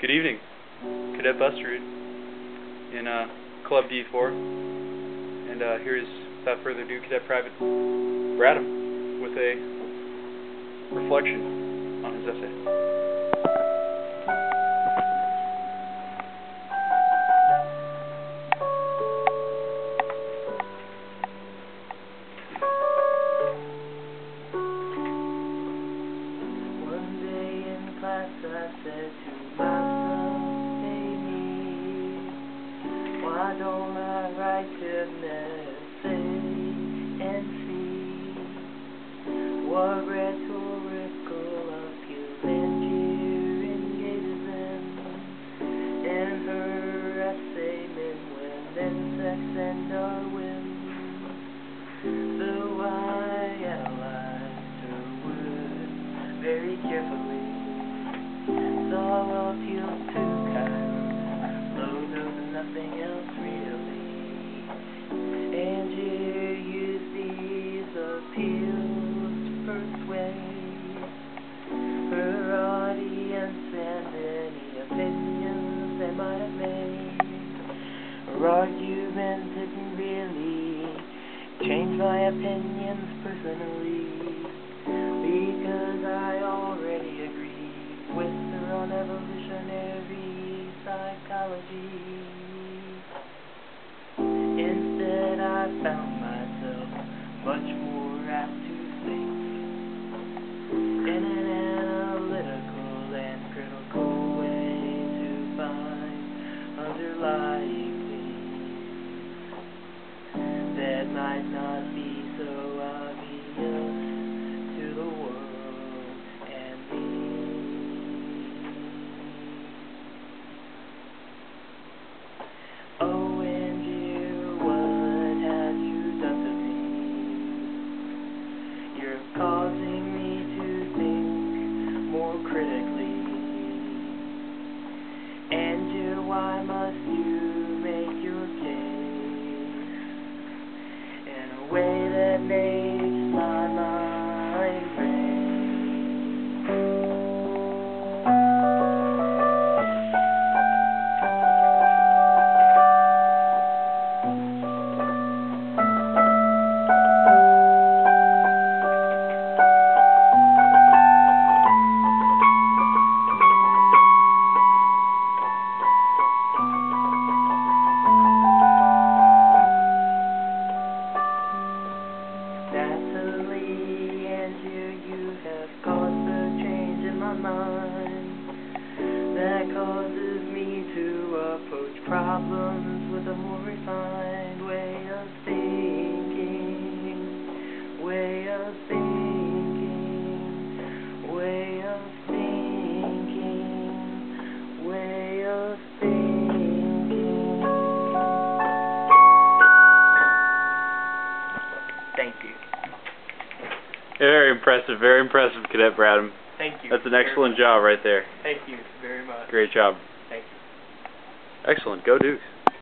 Good evening, Cadet Busterud in uh, Club D4. And uh, here is, without further ado, Cadet Private Bradham with a reflection on his essay. I said to myself, don't I write an essay and see what rhetorical appeal Angier engages in? In her Men, Women, Sex, and Darwin. So I analyzed her words very carefully all appeals to kind, low and nothing else Her argument didn't really change my opinions personally because I already agree with on evolutionary psychology. Instead, I found myself much more apt to think in an analytical and critical way to find underlying things that mind that causes me to approach problems with a more refined way of thinking, impressive, very impressive, Cadet Bradham. Thank you. That's an excellent job right there. Thank you very much. Great job. Thank you. Excellent. Go Dukes.